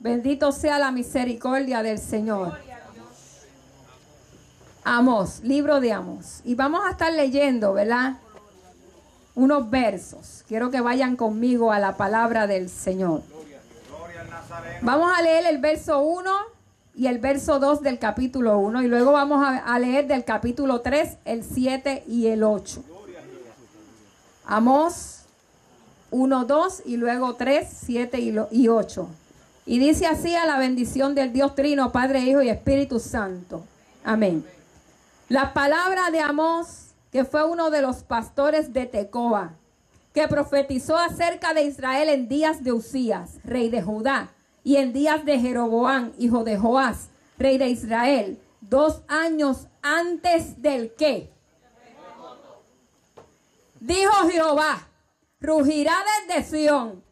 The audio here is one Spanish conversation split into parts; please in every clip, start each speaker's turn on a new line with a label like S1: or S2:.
S1: Bendito sea la misericordia del Señor. Amos, libro de Amos. Y vamos a estar leyendo, ¿verdad? Unos versos. Quiero que vayan conmigo a la palabra del Señor. Vamos a leer el verso 1 y el verso 2 del capítulo 1 y luego vamos a, leer del capítulo 3, el 7 y el 8. Amos 1, 2 y luego 3, 7 y 8. Y dice así a la bendición del Dios Trino, Padre, Hijo y Espíritu Santo. Amén. La palabra de Amós, que fue uno de los pastores de Tecoa, que profetizó acerca de Israel en días de Usías, rey de Judá, y en días de Jeroboán, hijo de Joás, rey de Israel, dos años antes del qué. Dijo Jehová, rugirá desde Sión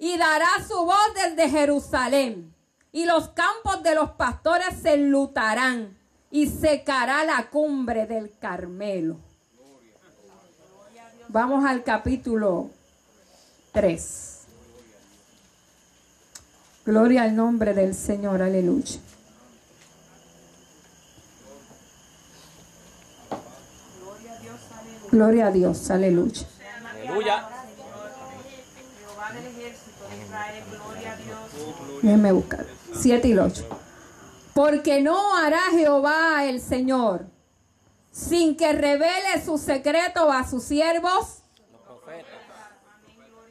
S1: y dará su voz desde Jerusalén. Y los campos de los pastores se enlutarán y secará la cumbre del Carmelo. Vamos al capítulo 3. Gloria al nombre del Señor, aleluya. Gloria a Dios, aleluya. Aleluya. Déjenme buscar. 7 y 8. Porque no hará Jehová el Señor sin que revele su secreto a sus siervos.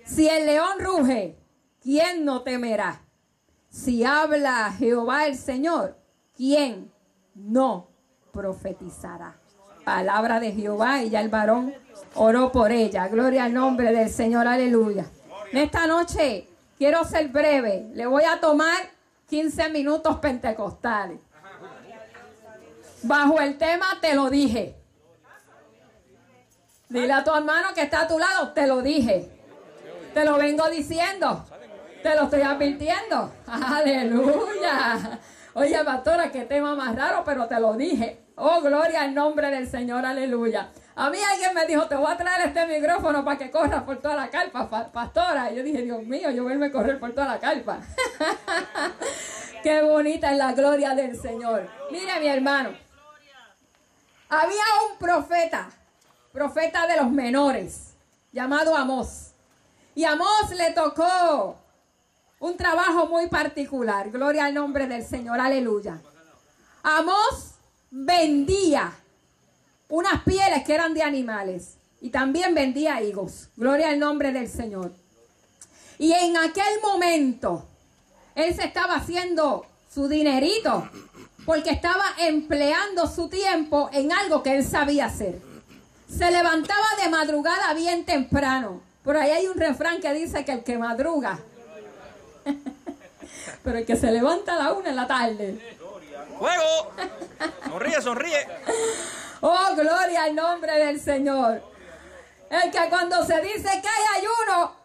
S1: Si el león ruge, ¿quién no temerá? Si habla Jehová el Señor, ¿quién no profetizará? Palabra de Jehová y ya el varón oró por ella. Gloria al nombre del Señor, aleluya. En esta noche quiero ser breve. Le voy a tomar 15 minutos pentecostales. Bajo el tema te lo dije. Dile a tu hermano que está a tu lado, te lo dije. Te lo vengo diciendo. Te lo estoy advirtiendo. Aleluya. Oye, pastora, qué tema más raro, pero te lo dije. Oh, gloria al nombre del Señor, aleluya. A mí alguien me dijo, te voy a traer este micrófono para que corras por toda la carpa, pastora. Y yo dije, Dios mío, yo verme correr por toda la carpa. qué bonita es la gloria del Señor. Mire, mi hermano. Había un profeta, profeta de los menores, llamado Amós. Y Amós le tocó un trabajo muy particular. Gloria al nombre del Señor, aleluya. Amos vendía unas pieles que eran de animales y también vendía higos. Gloria al nombre del Señor. Y en aquel momento él se estaba haciendo su dinerito porque estaba empleando su tiempo en algo que él sabía hacer. Se levantaba de madrugada bien temprano. Por ahí hay un refrán que dice que el que madruga Pero el que se levanta a la una en la tarde.
S2: ¡Fuego! Sonríe, sonríe.
S1: Oh, gloria al nombre del Señor. El que cuando se dice que hay ayuno,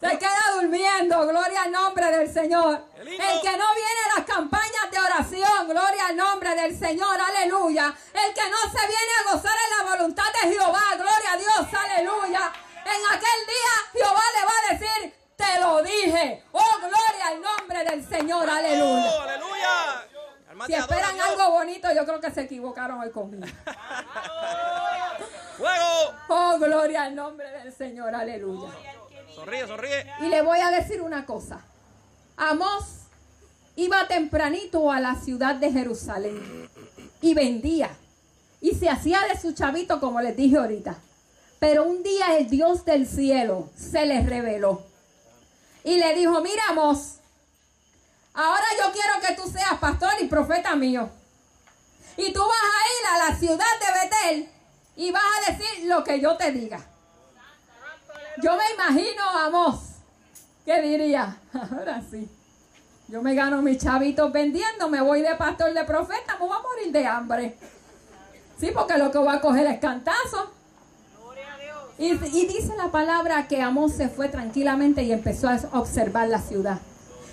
S1: se queda durmiendo. Gloria al nombre del Señor. El que no viene a las campañas de oración. Gloria al nombre del Señor. Aleluya. El que no se viene a gozar en la voluntad de Jehová. Gloria a Dios. Aleluya. En aquel día Jehová le va a decir, te lo dije. Oh, gloria al nombre del Señor. Aleluya. Oh, Si esperan algo bonito, yo creo que se equivocaron hoy conmigo.
S2: ¡Fuego!
S1: Oh, gloria al nombre del Señor. Aleluya.
S2: Sonríe, sonríe.
S1: Y le voy a decir una cosa. Amós iba tempranito a la ciudad de Jerusalén y vendía. Y se hacía de su chavito, como les dije ahorita. Pero un día el Dios del cielo se le reveló y le dijo, miramos, ahora yo quiero que tú seas pastor y profeta mío. Y tú vas a ir a la ciudad de Betel y vas a decir lo que yo te diga. Yo me imagino a Amos, ¿qué diría? Ahora sí. Yo me gano mis chavitos vendiendo, me voy de pastor de profeta, me voy a morir de hambre. Sí, porque lo que voy a coger es cantazo. Y, dice la palabra que Amós se fue tranquilamente y empezó a observar la ciudad.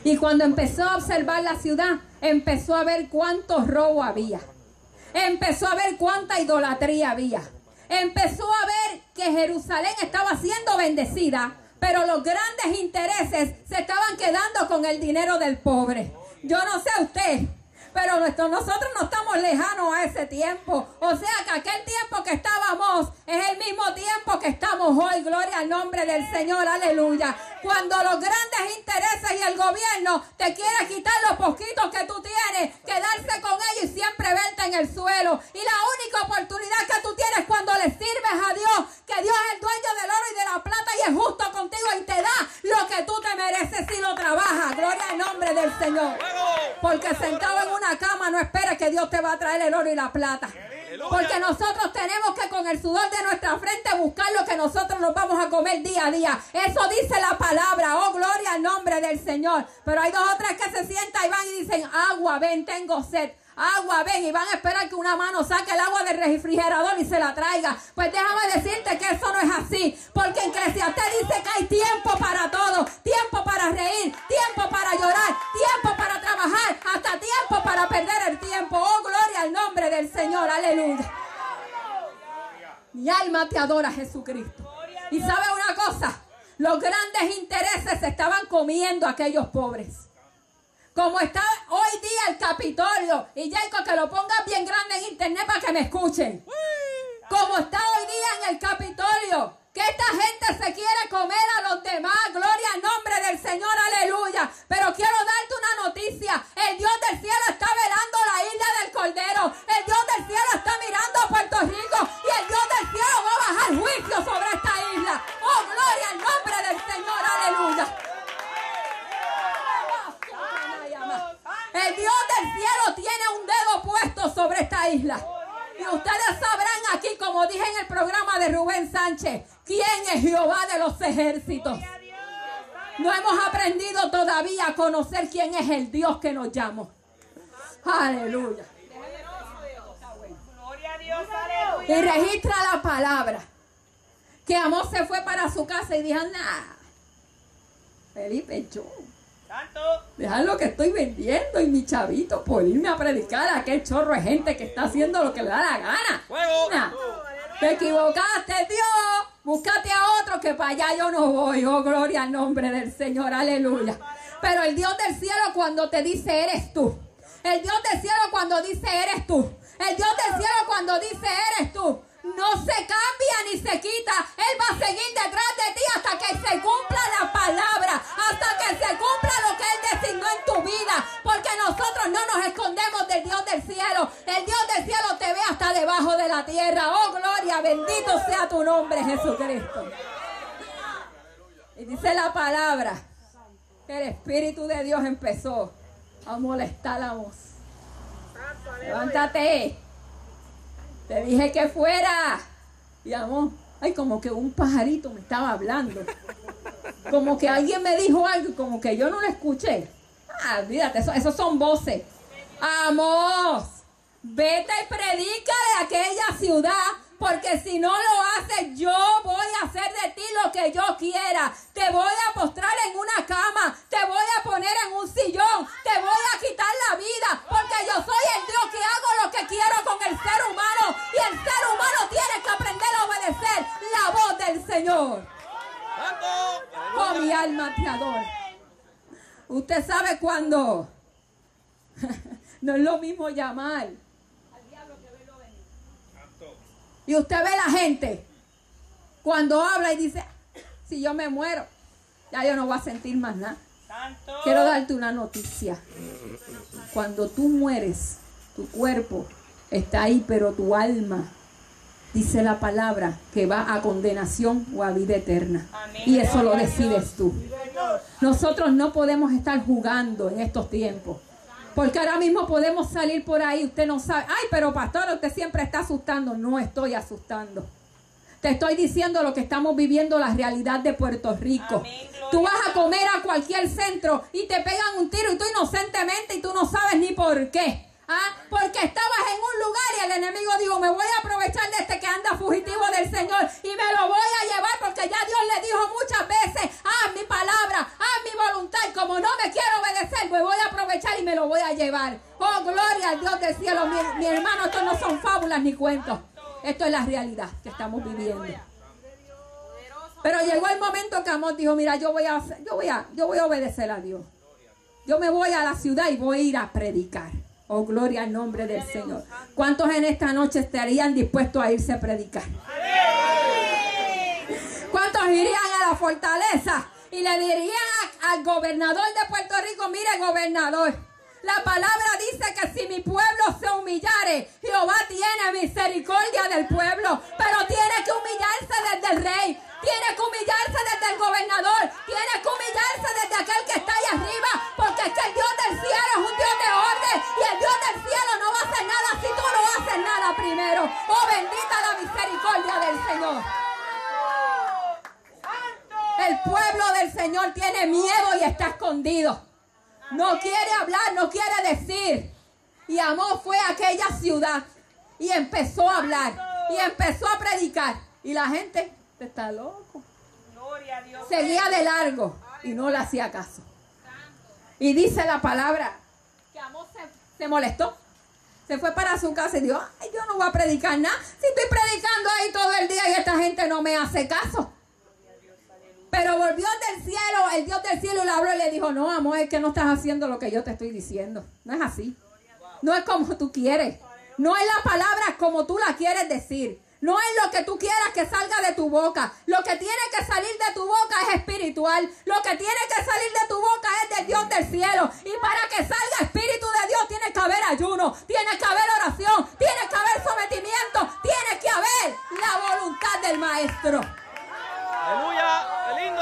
S1: Y cuando empezó a observar la ciudad, empezó a ver cuánto robo había. Empezó a ver cuánta idolatría había. Empezó a ver que Jerusalén estaba siendo bendecida, pero los grandes intereses se estaban quedando con el dinero del pobre. Yo no sé usted, pero nosotros no estamos lejanos a ese tiempo. O sea que aquel tiempo que estábamos es el mismo tiempo que estamos hoy. Gloria al nombre del Señor, aleluya. Cuando los grandes intereses y el gobierno te quieren quitar los poquitos que tú tienes, quedarse con ellos y siempre verte en el suelo. Y la única oportunidad que tú tienes cuando le sirves a Dios, que Dios es el dueño del oro y de la plata y es justo contigo y te da lo que tú te mereces si lo trabajas. Gloria al nombre del Señor. Porque sentado en una cama, no espera que Dios te va a traer el oro y la plata. Porque nosotros tenemos que con el sudor de nuestra frente buscar lo que nosotros nos vamos a comer día a día. Eso dice la palabra. Oh, gloria al nombre del Señor. Pero hay dos o tres que se sientan y van y dicen, agua, ven, tengo sed agua, ven, y van a esperar que una mano saque el agua del refrigerador y se la traiga. Pues déjame decirte que eso no es así, porque en Eclesiastés dice que hay tiempo para todo, tiempo para reír, tiempo para llorar, tiempo para trabajar, hasta tiempo para perder el tiempo. Oh, gloria al Señor, aleluya. Mi alma te adora, Jesucristo. Y sabe una cosa, los grandes intereses se estaban comiendo a aquellos pobres. Como está hoy día el Capitolio. Y Jacob, que lo pongas bien grande en internet para que me escuchen. Como está hoy día en el Capitolio. Que esta gente se quiere comer a los demás. Gloria al nombre del Señor, aleluya. Pero quiero darte una noticia. El Dios del cielo juicio sobre esta isla. Oh, gloria al nombre del Señor, aleluya. El Dios del cielo tiene un dedo puesto sobre esta isla. Y ustedes sabrán aquí, como dije en el programa de Rubén Sánchez, quién es Jehová de los ejércitos. No hemos aprendido todavía a conocer quién es el Dios que nos llamó. Aleluya. Y registra la palabra. Que Amós se fue para su casa y dijo, nada. Felipe, yo Dejar lo que estoy vendiendo y mi chavito por irme a predicar a aquel chorro de gente que está haciendo lo que le da la gana. Te equivocaste, Dios. Búscate a otro que para allá yo no voy. Oh, gloria al nombre del Señor. Aleluya. Pero el Dios del cielo cuando te dice eres tú. El Dios del cielo cuando dice eres tú. El Dios del cielo cuando dice eres tú no se cambia ni se quita. Él va a seguir detrás de ti hasta que se cumpla la palabra, hasta que se cumpla lo que Él designó en tu vida. Porque nosotros no nos escondemos del Dios del cielo. El Dios del cielo te ve hasta debajo de la tierra. Oh, gloria, bendito sea tu nombre, Jesucristo. Y dice la palabra que el Espíritu de Dios empezó a molestar la voz. Levántate. Te dije que fuera. Y amor, ay, como que un pajarito me estaba hablando. Como que alguien me dijo algo y como que yo no lo escuché. Ah, olvídate, eso, esos son voces. Amos, vete y predícale a aquella ciudad porque si no lo haces, yo voy a hacer de ti lo que yo quiera. Te voy a postrar en una cama, te voy a poner en un sillón, te voy a quitar la vida, porque yo soy el Dios que hago lo que quiero con el ser humano. Y el ser humano tiene que aprender a obedecer la voz del Señor. Oh, mi alma te adora. Usted sabe cuándo. no es lo mismo llamar y usted ve la gente cuando habla y dice, si yo me muero, ya yo no voy a sentir más nada. Quiero darte una noticia. Cuando tú mueres, tu cuerpo está ahí, pero tu alma, dice la palabra, que va a condenación o a vida eterna. Y eso lo decides tú. Nosotros no podemos estar jugando en estos tiempos. Porque ahora mismo podemos salir por ahí, usted no sabe, ay, pero pastor, usted siempre está asustando. No estoy asustando. Te estoy diciendo lo que estamos viviendo, la realidad de Puerto Rico. tú vas a comer a cualquier centro y te pegan un tiro y tú inocentemente y tú no sabes ni por qué. ¿Ah? Porque estabas en un lugar y el enemigo dijo, me voy a aprovechar de este que anda fugitivo del Señor y me lo voy a llevar porque ya Dios le dijo muchas veces, haz mi palabra, haz mi voluntad como no me quiero obedecer, me voy a aprovechar y me lo voy a llevar. Oh, gloria al Dios del cielo, mi, mi hermano, esto no son fábulas ni cuentos, esto es la realidad que estamos viviendo. Pero llegó el momento que Amós dijo, mira, yo voy a, yo voy a, yo voy a obedecer a Dios. Yo me voy a la ciudad y voy a ir a predicar. Oh, gloria al nombre del Señor. ¿Cuántos en esta noche estarían dispuestos a irse a predicar? ¿Cuántos irían a la fortaleza y le dirían al gobernador de Puerto Rico, mire gobernador, la palabra dice que si mi pueblo se humillare, Jehová tiene misericordia del pueblo, pero tiene que humillarse desde el rey, tiene que humillarse desde el gobernador, tiene que humillarse desde Oh, bendita la misericordia del Señor. El pueblo del Señor tiene miedo y está escondido. No quiere hablar, no quiere decir. Y Amós fue a aquella ciudad y empezó a hablar y empezó a predicar. Y la gente está loco. Seguía de largo y no le hacía caso. Y dice la palabra que Amós se, se molestó. Se fue para su casa y dijo, ay, yo no voy a predicar nada. Si estoy predicando ahí todo el día y esta gente no me hace caso. Pero volvió del cielo, el Dios del cielo le habló y le dijo, no, amor, es que no estás haciendo lo que yo te estoy diciendo. No es así. No es como tú quieres. No es la palabra como tú la quieres decir. No es lo que tú quieras que salga de tu boca. Lo que tiene que salir de tu boca es espiritual. Lo que tiene que salir de tu boca es del Dios del cielo. Y para que salga espíritu de Dios tiene que haber ayuno, tiene que haber oración, tiene que haber sometimiento, tiene que haber la voluntad del maestro.
S2: Aleluya. ¡Qué lindo!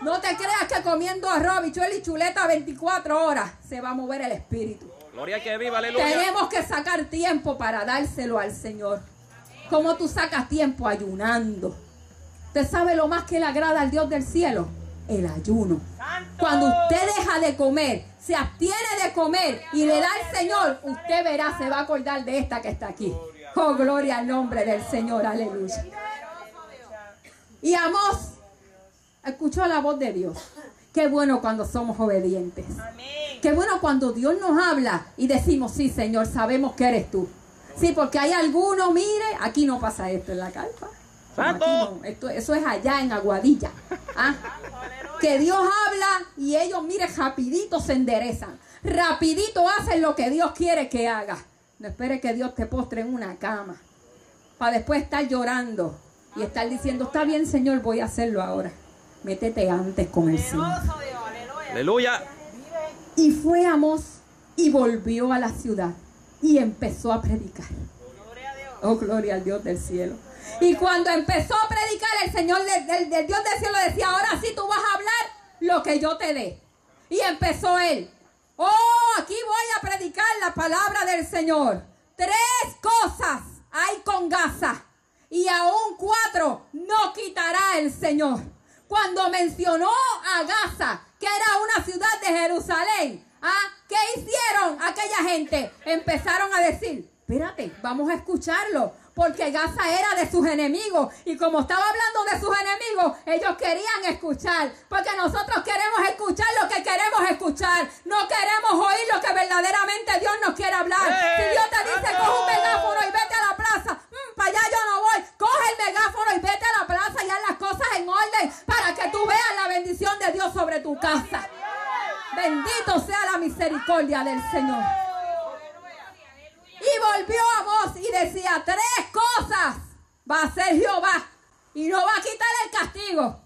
S1: No te creas que comiendo arroz, bichuela y chuleta 24 horas se va a mover el espíritu.
S2: Gloria que viva, aleluya.
S1: Tenemos que sacar tiempo para dárselo al Señor. ¿Cómo tú sacas tiempo ayunando? ¿Usted sabe lo más que le agrada al Dios del cielo? El ayuno. Cuando usted deja de comer, se abstiene de comer y le da al Señor, usted verá, se va a acordar de esta que está aquí. Oh, gloria al nombre del Señor, aleluya. Y Amós escuchó la voz de Dios. Qué bueno cuando somos obedientes. Qué bueno cuando Dios nos habla y decimos, sí, Señor, sabemos que eres tú. Sí, porque hay algunos, mire, aquí no pasa esto en la carpa. No, esto, eso es allá en Aguadilla. ¿ah? Que Dios habla y ellos, mire, rapidito se enderezan. Rapidito hacen lo que Dios quiere que haga. No espere que Dios te postre en una cama. Para después estar llorando y estar diciendo, está bien, Señor, voy a hacerlo ahora. Métete antes con el Señor.
S3: Aleluya.
S1: Y fue Amós y volvió a la ciudad y empezó a predicar. Oh, gloria al Dios del cielo. Y cuando empezó a predicar, el Señor del, del- del Dios del cielo decía, ahora sí tú vas a hablar lo que yo te dé. Y empezó él. Oh, aquí voy a predicar la palabra del Señor. Tres cosas hay con Gaza. Y aún cuatro no quitará el Señor. Cuando mencionó a Gaza, que era una ciudad de Jerusalén, ¿ah? ¿Qué hicieron aquella gente? Empezaron a decir, espérate, vamos a escucharlo, porque Gaza era de sus enemigos. Y como estaba hablando de sus enemigos, ellos querían escuchar, porque nosotros queremos escuchar lo que queremos escuchar. No queremos oír lo que verdaderamente Dios nos quiere hablar.
S2: ¡Eh!
S1: Si Dios te dice, coge un megáfono y vete a la plaza, para allá yo no voy. Coge el megáfono y vete a la plaza y haz las cosas en orden para que tú veas la bendición de Dios sobre tu casa. Bendito sea la misericordia del Señor. Y volvió a voz y decía, tres cosas va a hacer Jehová y no va a quitar el castigo.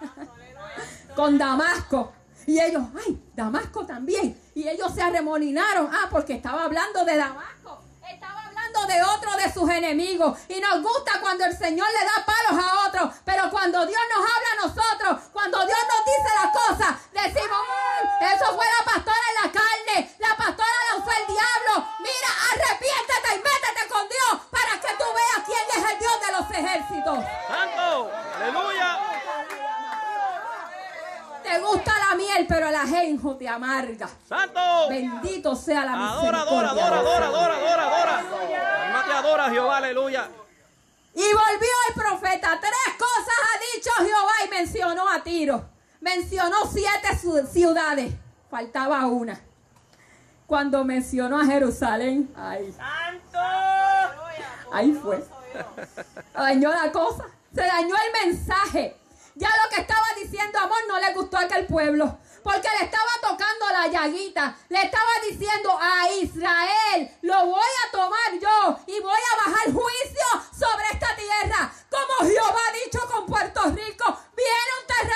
S1: Con Damasco. Y ellos, ay, Damasco también. Y ellos se arremolinaron. Ah, porque estaba hablando de Damasco. Estaba hablando de otro de sus enemigos. Y nos gusta cuando el Señor le da palos a otro. Pero cuando Dios nos habla a nosotros, cuando Dios nos dice las cosas, decimos, "Mm, eso fue la pastora en la carne. La pastora la usó el diablo. Mira, arrepiéntete y métete con Dios para que tú veas quién es el Dios de los ejércitos.
S2: ¡Santo! ¡Aleluya!
S1: Te gusta la miel, pero el ajenjo te amarga.
S2: ¡Santo!
S1: Bendito sea la
S2: Adora,
S1: misericordia.
S2: adora, adora, adora, adora, adora. Alma te adora, Jehová, aleluya.
S1: Y volvió el profeta. Tres cosas ha dicho Jehová y mencionó a Tiro. Mencionó siete ciudades. Faltaba una. Cuando mencionó a Jerusalén, ay,
S3: Santo.
S1: ahí fue. Dañó la cosa. Se dañó el mensaje. Ya lo que estaba diciendo amor no le gustó a aquel pueblo. Porque le estaba tocando la llaguita. Le estaba diciendo a Israel, lo voy a tomar yo y voy a bajar juicio sobre esta tierra. Como Jehová ha dicho con Puerto Rico, viene un terremoto,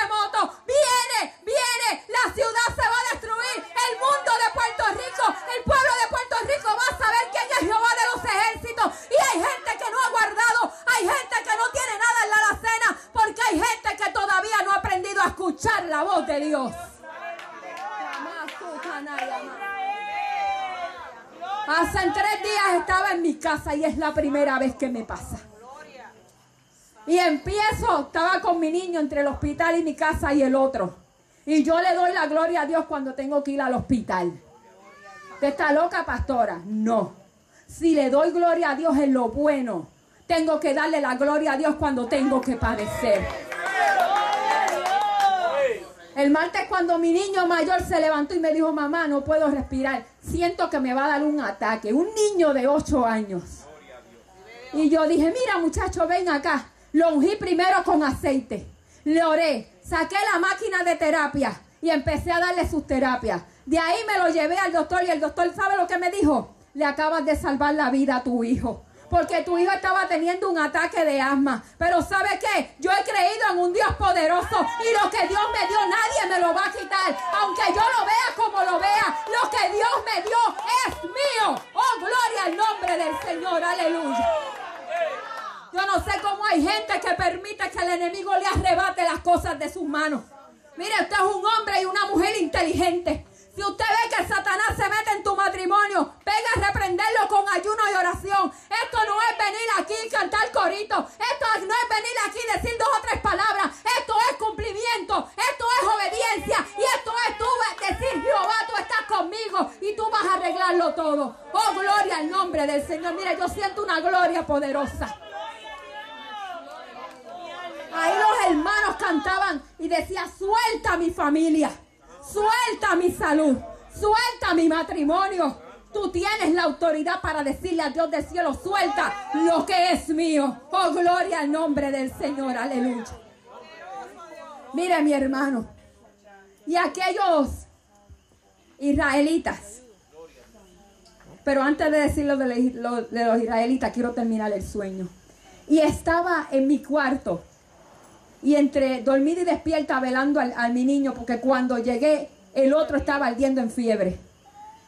S1: y es la primera vez que me pasa. Y empiezo, estaba con mi niño entre el hospital y mi casa y el otro. Y yo le doy la gloria a Dios cuando tengo que ir al hospital. ¿Usted está loca, pastora? No. Si le doy gloria a Dios en lo bueno, tengo que darle la gloria a Dios cuando tengo que padecer. El martes cuando mi niño mayor se levantó y me dijo, mamá, no puedo respirar, siento que me va a dar un ataque. Un niño de 8 años. Y yo dije, mira muchacho, ven acá. Lo ungí primero con aceite. Le oré, saqué la máquina de terapia y empecé a darle sus terapias. De ahí me lo llevé al doctor y el doctor sabe lo que me dijo. Le acabas de salvar la vida a tu hijo porque tu hijo estaba teniendo un ataque de asma. Pero ¿sabe qué? Yo he creído en un Dios poderoso y lo que Dios me dio nadie me lo va a quitar. Aunque yo lo vea como lo vea, lo que Dios me dio es mío. Oh, gloria al nombre del Señor. Aleluya. Yo no sé cómo hay gente que permite que el enemigo le arrebate las cosas de sus manos. Mire, usted es un hombre y una mujer inteligente. Si usted ve que Satanás se mete en tu matrimonio, venga a reprenderlo con ayuno y oración. Esto no es venir aquí y cantar corito. Esto no es venir aquí y decir dos o tres palabras. Esto es cumplimiento. Esto es obediencia. Y esto es tú decir, Jehová, tú estás conmigo y tú vas a arreglarlo todo. Oh, gloria al nombre del Señor. Mire, yo siento una gloria poderosa. Ahí los hermanos cantaban y decía, suelta mi familia. Suelta mi salud. Suelta mi matrimonio. Tú tienes la autoridad para decirle a Dios del cielo, suelta lo que es mío. Oh, gloria al nombre del Señor. Aleluya. Mire mi hermano. Y aquellos israelitas. Pero antes de decir lo de, los israelitas, quiero terminar el sueño. Y estaba en mi cuarto y entre dormida y despierta velando al, a mi niño porque cuando llegué el otro estaba ardiendo en fiebre.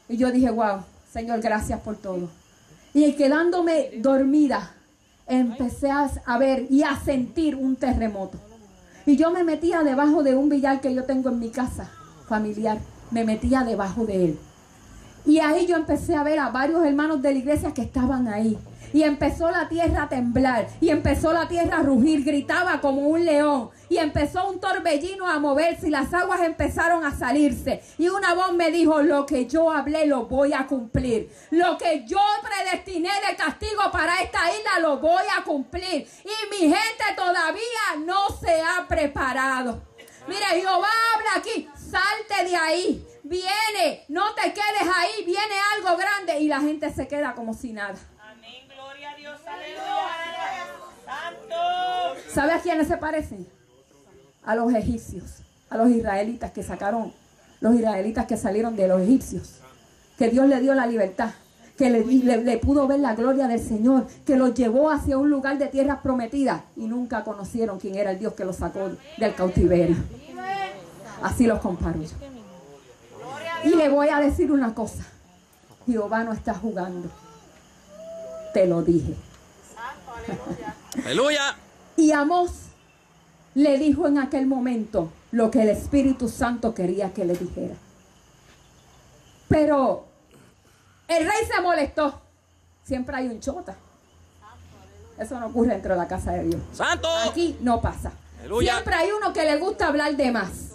S1: Y yo dije, wow, Señor, gracias por todo. Y quedándome dormida, empecé a ver y a sentir un terremoto. Y yo me metía debajo de un billar que yo tengo en mi casa familiar. Me metía debajo de él. Y ahí yo empecé a ver a varios hermanos de la iglesia que estaban ahí. Y empezó la tierra a temblar. Y empezó la tierra a rugir. Gritaba como un león. Y empezó un torbellino a moverse. Y las aguas empezaron a salirse. Y una voz me dijo, lo que yo hablé lo voy a cumplir. Lo que yo predestiné de castigo para esta isla lo voy a cumplir. Y mi gente todavía no se ha preparado. Mire, Jehová habla aquí. Salte de ahí. Viene. No te quedes ahí. Viene algo grande. Y la gente se queda como si nada. ¿Sabe a quiénes se parecen? A los egipcios, a los israelitas que sacaron, los israelitas que salieron de los egipcios, que Dios le dio la libertad, que le, pudo ver la gloria del Señor, que los llevó hacia un lugar de tierras prometidas y nunca conocieron quién era el Dios que los sacó del cautiverio. Así los comparo yo. Y le voy a decir una cosa, Jehová no está jugando te lo dije.
S2: Aleluya.
S1: Y Amós le dijo en aquel momento lo que el Espíritu Santo quería que le dijera. Pero el rey se molestó. Siempre hay un chota. Eso no ocurre dentro de la casa de Dios.
S2: Santo.
S1: Aquí no pasa. Siempre hay uno que le gusta hablar de más.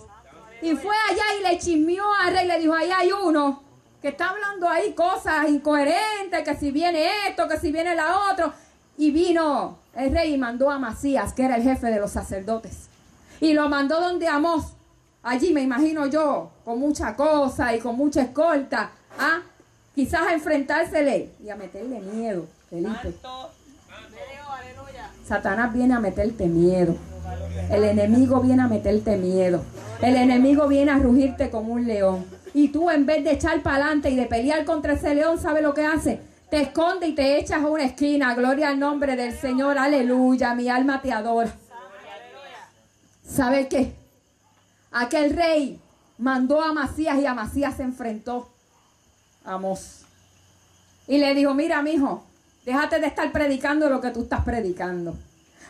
S1: Y fue allá y le chismeó al rey y le dijo, ahí hay uno que está hablando ahí cosas incoherentes, que si viene esto, que si viene la otro. Y vino el rey mandó a Macías, que era el jefe de los sacerdotes. Y lo mandó donde Amós. Allí me imagino yo, con mucha cosa y con mucha escolta. ¿ah? Quizás a enfrentársele y a meterle miedo, Felipe. Satanás viene a meterte miedo. El enemigo viene a meterte miedo. El enemigo viene a rugirte como un león. Y tú en vez de echar para adelante y de pelear contra ese león, ¿sabe lo que hace? Te esconde y te echas a una esquina. Gloria al nombre del Señor. Aleluya. Mi alma te adora. ¿Sabe qué? Aquel rey mandó a Macías y a Macías se enfrentó a Amós. Y le dijo, mira, mijo, déjate de estar predicando lo que tú estás predicando.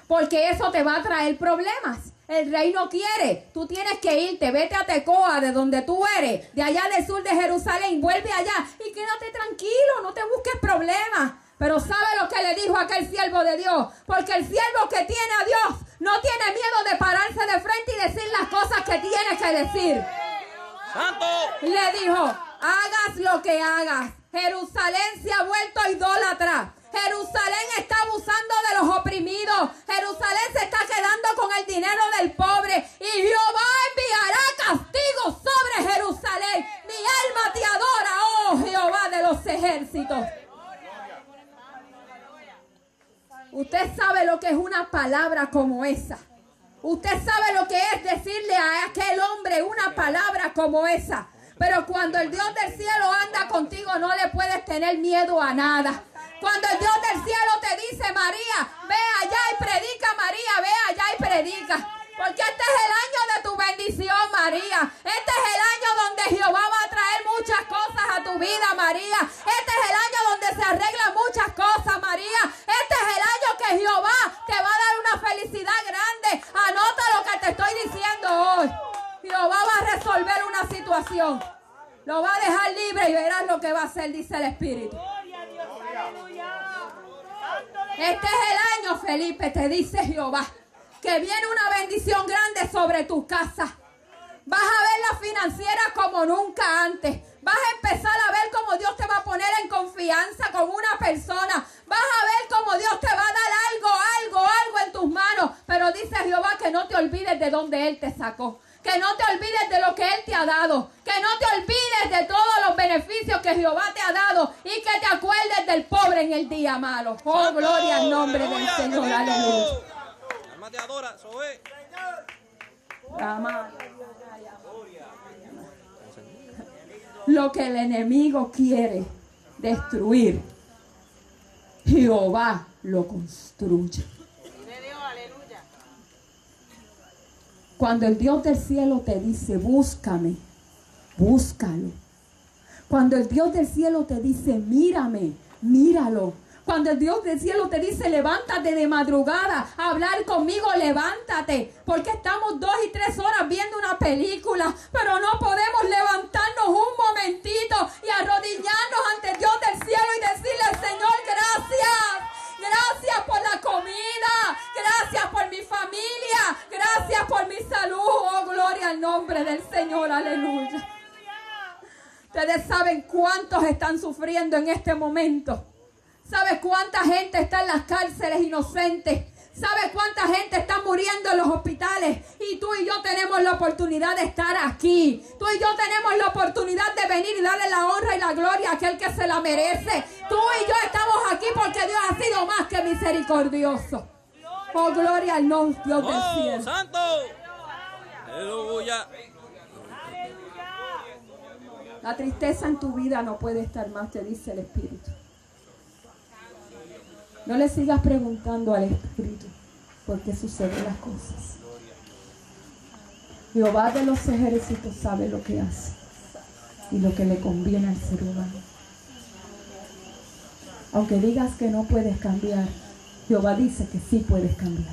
S1: Porque eso te va a traer problemas. El rey no quiere. Tú tienes que irte. Vete a Tecoa, de donde tú eres. De allá del sur de Jerusalén. Vuelve allá. Y quédate tranquilo. No te busques problemas. Pero ¿sabe lo que le dijo aquel siervo de Dios? Porque el siervo que tiene a Dios no tiene miedo de pararse de frente y decir las cosas que tiene que decir.
S2: Santo.
S1: Le dijo, hagas lo que hagas. Jerusalén se ha vuelto idólatra. Jerusalén está abusando de los oprimidos. Jerusalén se está quedando con el dinero del pobre. Y Jehová enviará castigo sobre Jerusalén. Mi alma te adora, oh Jehová de los ejércitos. Usted sabe lo que es una palabra como esa. Usted sabe lo que es decirle a aquel hombre una palabra como esa. Pero cuando el Dios del cielo anda contigo no le puedes tener miedo a nada. Cuando el Dios del cielo te dice, María, ve allá y predica, María, ve allá y predica. Porque este es el año de tu bendición, María. Este es el año donde Jehová va a traer muchas cosas a tu vida, María. Este es el año donde se arreglan muchas cosas, María. Este es el año que Jehová te va a dar una felicidad grande. Anota lo que te estoy diciendo hoy. Jehová va a resolver una situación. Lo va a dejar libre y verás lo que va a hacer, dice el Espíritu. Este es el año, Felipe, te dice Jehová, que viene una bendición grande sobre tu casa. Vas a ver la financiera como nunca antes. Vas a empezar a ver cómo Dios te va a poner en confianza con una persona. Vas a ver cómo Dios te va a dar algo, algo, algo en tus manos. Pero dice Jehová que no te olvides de donde Él te sacó. Que no te olvides de lo que Él te ha dado. Que no te olvides de todos los beneficios que Jehová te ha dado. Y que te acuerdes del pobre en el día malo. Oh,
S2: Santo.
S1: gloria al nombre del Señor. Aleluya.
S2: Alma te adora.
S1: Lo que el enemigo quiere destruir, Jehová lo construye.
S3: de Dios, aleluya.
S1: Cuando el Dios del cielo te dice, búscame, búscalo. Cuando el Dios del cielo te dice, mírame, míralo. Cuando el Dios del cielo te dice, levántate de madrugada a hablar conmigo, levántate. Porque estamos dos y tres horas viendo una película, pero no podemos levantarnos un momentito y arrodillarnos ante Dios del cielo y decirle, Señor, gracias. Gracias por la comida. Gracias por mi familia. Gracias por mi salud. Oh, gloria al nombre del Señor. Aleluya. Ustedes saben cuántos están sufriendo en este momento. ¿Sabe cuánta gente está en las cárceles inocentes? ¿Sabe cuánta gente está muriendo en los hospitales? Y tú y yo tenemos la oportunidad de estar aquí. Tú y yo tenemos la oportunidad de venir y darle la honra y la gloria a aquel que se la merece. Tú y yo estamos aquí porque Dios ha sido más que misericordioso. Oh, gloria al no Dios del
S2: Oh,
S1: cielo.
S2: santo. Aleluya.
S1: La tristeza en tu vida no puede estar más, te dice el Espíritu. No le sigas preguntando al Espíritu por qué suceden las cosas. Jehová de los ejércitos sabe lo que hace y lo que le conviene al ser humano. Aunque digas que no puedes cambiar, Jehová dice que sí puedes cambiar.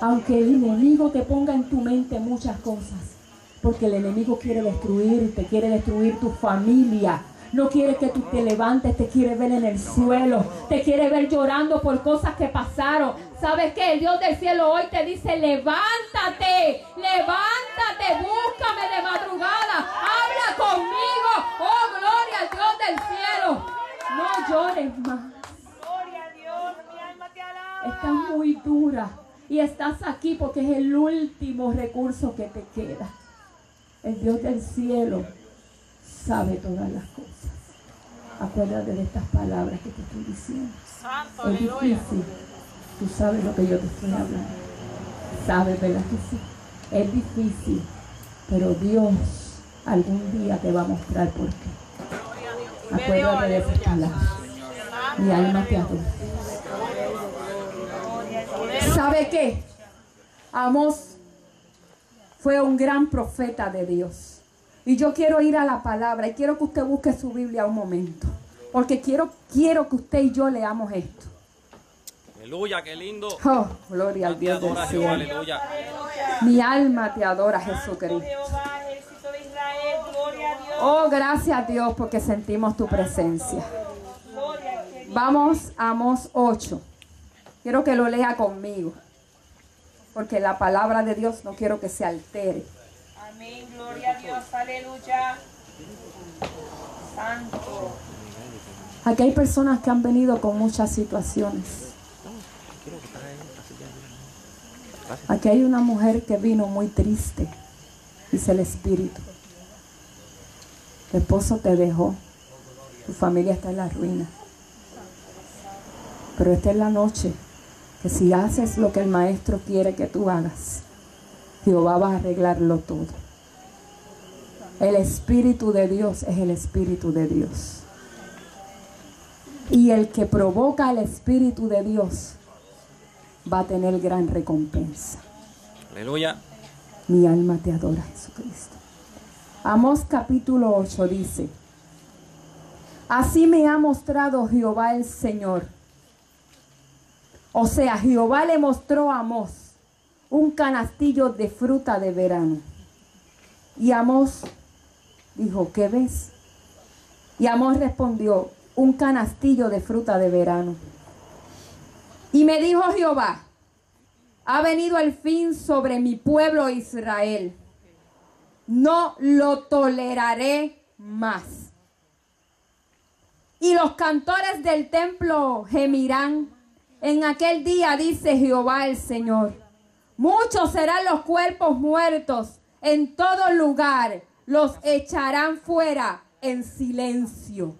S1: Aunque el enemigo te ponga en tu mente muchas cosas, porque el enemigo quiere destruirte, quiere destruir tu familia. No quiere que tú te levantes, te quiere ver en el suelo, te quiere ver llorando por cosas que pasaron. ¿Sabes qué? El Dios del cielo hoy te dice, levántate, levántate, búscame de madrugada, habla conmigo. Oh, gloria al Dios del cielo. No llores más.
S3: Gloria a Dios, mi alma te alaba.
S1: Estás muy dura y estás aquí porque es el último recurso que te queda. El Dios del cielo sabe todas las cosas. Acuérdate de estas palabras que te estoy diciendo.
S3: Santo,
S1: Es
S3: aleluya.
S1: difícil Tú sabes lo que yo te estoy hablando. Sabes, ¿verdad que sí? Es difícil, pero Dios algún día te va a mostrar por qué. Acuérdate de esas palabras. Mi alma te adora. ¿Sabe qué? Amos fue un gran profeta de Dios. Y yo quiero ir a la palabra y quiero que usted busque su Biblia un momento. Porque quiero, quiero que usted y yo leamos esto.
S2: Aleluya, qué lindo.
S1: Oh, gloria al Dios del cielo.
S2: aleluya.
S1: Mi alma te adora, Jesucristo. Oh, gracias a Dios porque sentimos tu presencia. Vamos a Amos 8. Quiero que lo lea conmigo. Porque la palabra de Dios no quiero que se altere.
S3: Amén, gloria a Dios, aleluya. Santo.
S1: Aquí hay personas que han venido con muchas situaciones. Aquí hay una mujer que vino muy triste, dice el Espíritu. Tu esposo te dejó, tu familia está en la ruina. Pero esta es la noche que si haces lo que el Maestro quiere que tú hagas, Jehová va a arreglarlo todo. El Espíritu de Dios es el Espíritu de Dios. Y el que provoca el Espíritu de Dios va a tener gran recompensa.
S2: Aleluya.
S1: Mi alma te adora, Jesucristo. Amós capítulo 8 dice, Así me ha mostrado Jehová el Señor. O sea, Jehová le mostró a Amós un canastillo de fruta de verano. Y Amós dijo, ¿qué ves? Y Amós respondió, un canastillo de fruta de verano. Y me dijo Jehová, ha venido el fin sobre mi pueblo Israel. No lo toleraré más. Y los cantores del templo gemirán. En aquel día dice Jehová el Señor. Muchos serán los cuerpos muertos en todo lugar. Los echarán fuera en silencio.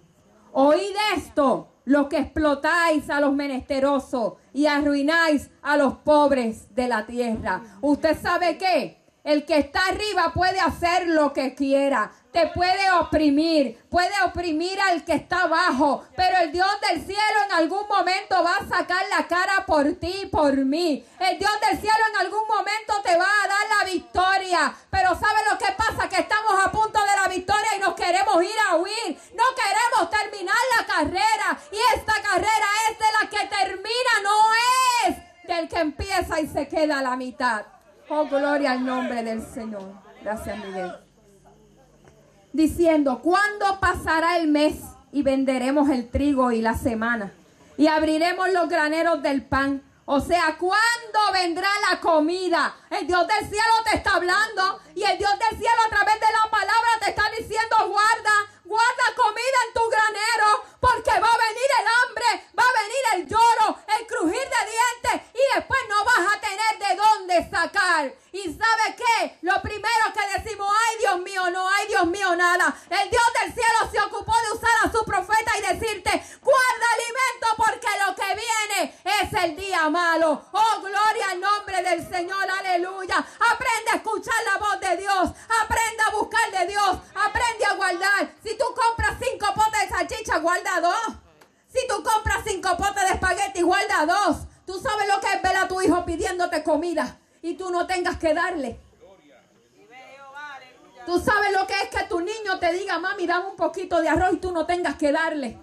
S1: Oíd esto, lo que explotáis a los menesterosos y arruináis a los pobres de la tierra. ¿Usted sabe qué? El que está arriba puede hacer lo que quiera. Te puede oprimir, puede oprimir al que está abajo, pero el Dios del cielo en algún momento va a sacar la cara por ti y por mí. El Dios del cielo en algún momento te va a dar la victoria, pero ¿sabe lo que pasa? Que estamos a punto de la victoria y nos queremos ir a huir. No queremos terminar la carrera y esta carrera es de la que termina, no es del que empieza y se queda a la mitad. Oh, gloria al nombre del Señor. Gracias, Miguel diciendo, ¿cuándo pasará el mes y venderemos el trigo y la semana? Y abriremos los graneros del pan. O sea, ¿cuándo vendrá la comida? El Dios del cielo te está hablando y el Dios del cielo a través de la palabra te está diciendo, guarda, guarda comida en tu granero porque va a venir el hambre, va a venir el lloro, el crujir de dientes y después no vas a tener de dónde sacar. Y sabe qué? Lo primero que decimos, ay Dios mío, no hay Dios mío nada. El Dios del cielo se ocupó de usar a su profeta y decirte, guarda alimento porque lo que viene es el día malo. Oh, gloria al nombre del Señor, aleluya. Aprende a escuchar la voz de Dios, aprende a buscar de Dios, aprende a guardar. Si tú compras cinco potes de salchicha, guarda dos. Si tú compras cinco potes de espagueti, guarda dos. Tú sabes lo que es ver a tu hijo pidiéndote comida y tú no tengas que darle. Tú sabes lo que es que tu niño te diga, mami, dame un poquito de arroz y tú no tengas que darle.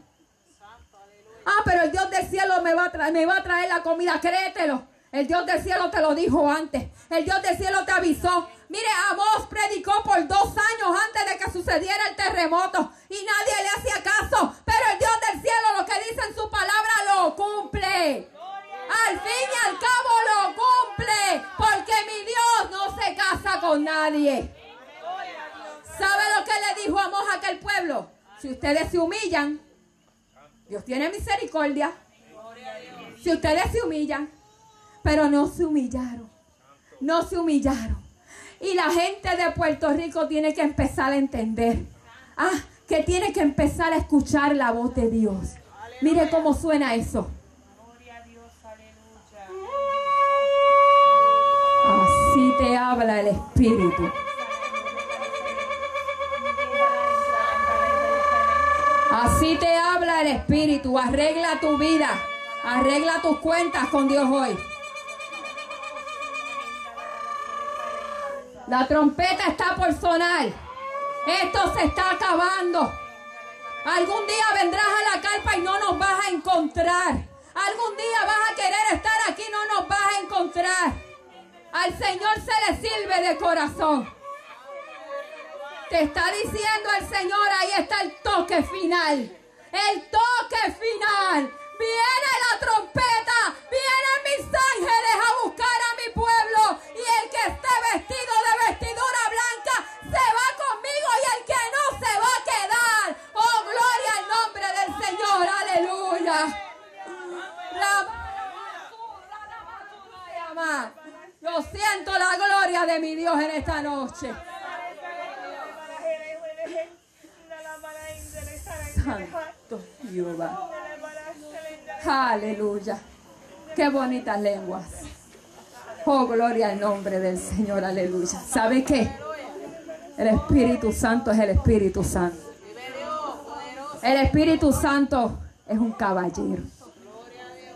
S1: Ah, pero el Dios del cielo me va a traer, me va a traer la comida, créetelo. El Dios del cielo te lo dijo antes. El Dios del cielo te avisó. Mire, Amós predicó por dos años antes de que sucediera el terremoto y nadie le hacía caso. Pero el Dios del cielo lo que dice en su palabra lo cumple. Al fin y al cabo lo cumple. Porque mi Dios no se casa con nadie. si ustedes se humillan, Dios tiene misericordia. Si ustedes se humillan, pero no se humillaron, no se humillaron. Y la gente de Puerto Rico tiene que empezar a entender. Ah, que tiene que empezar a escuchar la voz de Dios. Mire cómo suena eso. Así te habla el Espíritu. Así te habla el Espíritu. Arregla tu vida. Arregla tus cuentas con Dios hoy. La trompeta está por sonar. Esto se está acabando. Algún día vendrás a la carpa y no nos vas a encontrar. Algún día vas a querer estar aquí y no nos vas a encontrar. Al Señor se le sirve de corazón. Te está diciendo el Señor, ahí está el toque final. El toque final. Viene la trompeta, vienen mis ángeles a buscar a mi pueblo. Y el que esté vestido de vestidura blanca se va conmigo y el que no se va a quedar. Oh, gloria al nombre del Señor, aleluya. Yo siento la gloria de mi Dios en esta noche. Santo Jehová. Aleluya. Qué bonitas lenguas. Oh, gloria al nombre del Señor. Aleluya. ¿Sabe qué? El Espíritu Santo es el Espíritu Santo. El Espíritu Santo es un caballero.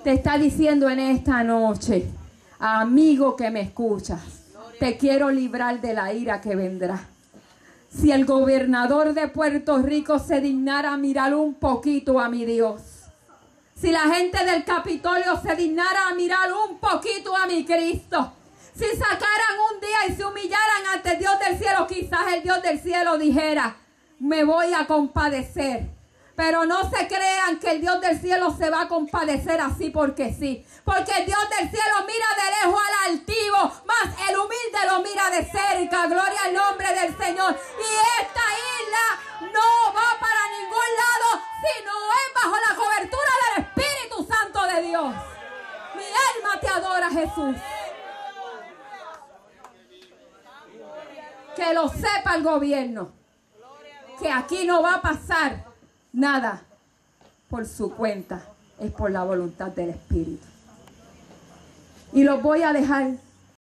S1: Te está diciendo en esta noche, amigo que me escuchas, te quiero librar de la ira que vendrá. Si el gobernador de Puerto Rico se dignara a mirar un poquito a mi Dios. Si la gente del Capitolio se dignara a mirar un poquito a mi Cristo. Si sacaran un día y se humillaran ante Dios del cielo, quizás el Dios del cielo dijera, me voy a compadecer. Pero no se crean que el Dios del cielo se va a compadecer así porque sí. Porque el Dios del cielo mira de lejos al altivo, más el humilde lo mira de cerca. Gloria al nombre del Señor. Y esta isla no va para ningún lado, sino es bajo la cobertura del Espíritu Santo de Dios. Mi alma te adora, Jesús. Que lo sepa el gobierno. Que aquí no va a pasar nada por su cuenta. Es por la voluntad del Espíritu. Y los voy a dejar